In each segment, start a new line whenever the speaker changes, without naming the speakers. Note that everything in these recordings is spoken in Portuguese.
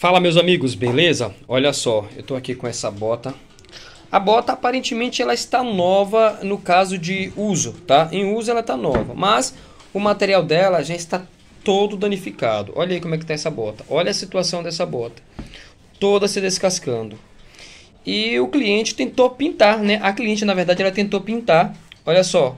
Fala meus amigos, beleza? Olha só, eu tô aqui com essa bota. A bota aparentemente ela está nova no caso de uso, tá? Em uso ela está nova, mas o material dela já está todo danificado. Olha aí como é que tá essa bota. Olha a situação dessa bota. Toda se descascando. E o cliente tentou pintar, né? A cliente na verdade ela tentou pintar. Olha só.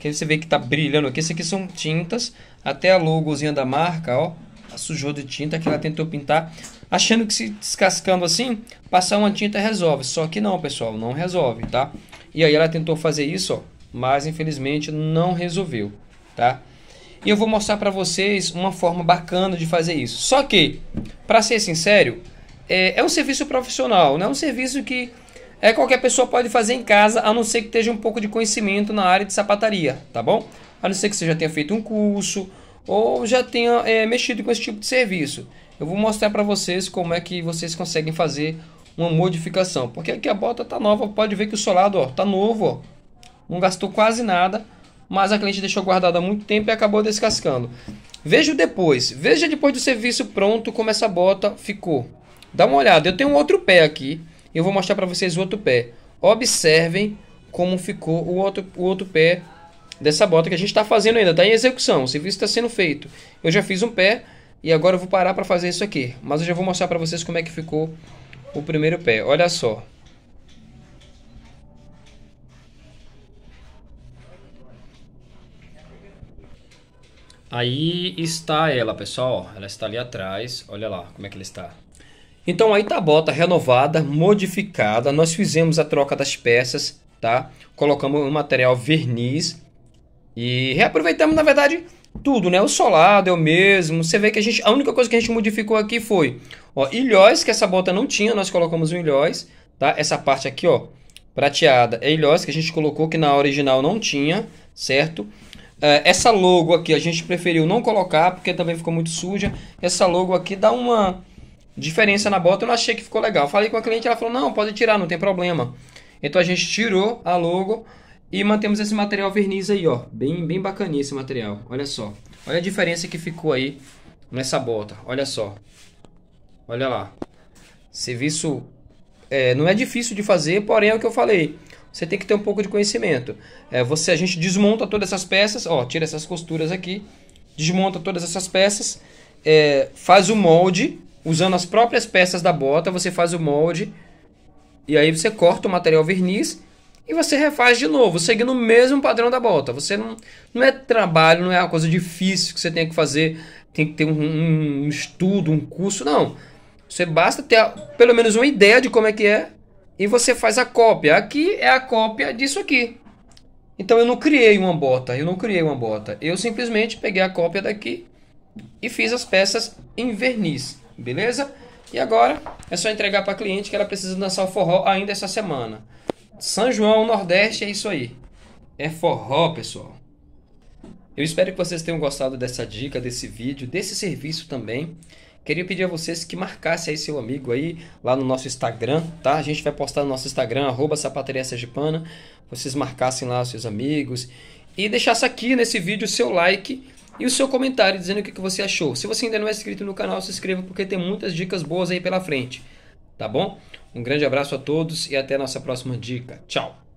Que você vê que tá brilhando aqui. Isso aqui são tintas. Até a logozinha da marca, ó sujou de tinta que ela tentou pintar, achando que se descascando assim, passar uma tinta resolve. Só que não, pessoal, não resolve, tá? E aí ela tentou fazer isso, ó, mas infelizmente não resolveu, tá? E eu vou mostrar para vocês uma forma bacana de fazer isso. Só que, para ser sincero, é, é um serviço profissional, não é um serviço que é qualquer pessoa pode fazer em casa, a não ser que esteja um pouco de conhecimento na área de sapataria, tá bom? A não ser que você já tenha feito um curso ou já tenha é, mexido com esse tipo de serviço. Eu vou mostrar para vocês como é que vocês conseguem fazer uma modificação. Porque aqui a bota tá nova, pode ver que o solado ó, tá novo, ó. não gastou quase nada, mas a cliente deixou guardado há muito tempo e acabou descascando. Veja depois, veja depois do serviço pronto como essa bota ficou. Dá uma olhada, eu tenho um outro pé aqui, eu vou mostrar para vocês o outro pé. Observem como ficou o outro, o outro pé dessa bota que a gente está fazendo ainda, está em execução, o serviço está sendo feito. Eu já fiz um pé e agora eu vou parar para fazer isso aqui, mas eu já vou mostrar para vocês como é que ficou o primeiro pé. Olha só. Aí está ela, pessoal. Ela está ali atrás. Olha lá como é que ela está. Então aí tá a bota renovada, modificada. Nós fizemos a troca das peças, tá? Colocamos o material verniz e reaproveitamos, na verdade, tudo, né? O solado é o mesmo. Você vê que a gente, a única coisa que a gente modificou aqui foi, ó, ilhóis que essa bota não tinha, nós colocamos um ilhóis, tá? Essa parte aqui, ó, prateada é ilhóis que a gente colocou que na original não tinha, certo? Uh, essa logo aqui a gente preferiu não colocar porque também ficou muito suja. Essa logo aqui dá uma diferença na bota, eu não achei que ficou legal. Falei com a cliente, ela falou: "Não, pode tirar, não tem problema". Então a gente tirou a logo e mantemos esse material verniz aí, ó. Bem, bem bacaninha esse material. Olha só. Olha a diferença que ficou aí nessa bota. Olha só. Olha lá. Serviço é, não é difícil de fazer, porém é o que eu falei. Você tem que ter um pouco de conhecimento. É, você, a gente desmonta todas essas peças, ó, tira essas costuras aqui, desmonta todas essas peças, é, faz o molde, usando as próprias peças da bota, você faz o molde, e aí você corta o material verniz e você refaz de novo, seguindo o mesmo padrão da bota. Você não, não é trabalho, não é uma coisa difícil que você tem que fazer, tem que ter um, um estudo, um curso, não. Você basta ter pelo menos uma ideia de como é que é e você faz a cópia. Aqui é a cópia disso aqui. Então eu não criei uma bota, eu não criei uma bota. Eu simplesmente peguei a cópia daqui e fiz as peças em verniz, beleza? E agora é só entregar para a cliente que ela precisa dançar o forró ainda essa semana. São João, Nordeste, é isso aí. É forró, pessoal. Eu espero que vocês tenham gostado dessa dica, desse vídeo, desse serviço também. Queria pedir a vocês que marcassem aí seu amigo aí lá no nosso Instagram, tá? A gente vai postar no nosso Instagram, arroba sapateria sergipana. Vocês marcassem lá os seus amigos e deixasse aqui nesse vídeo o seu like e o seu comentário dizendo o que você achou. Se você ainda não é inscrito no canal, se inscreva porque tem muitas dicas boas aí pela frente, tá bom? Um grande abraço a todos e até a nossa próxima dica. Tchau!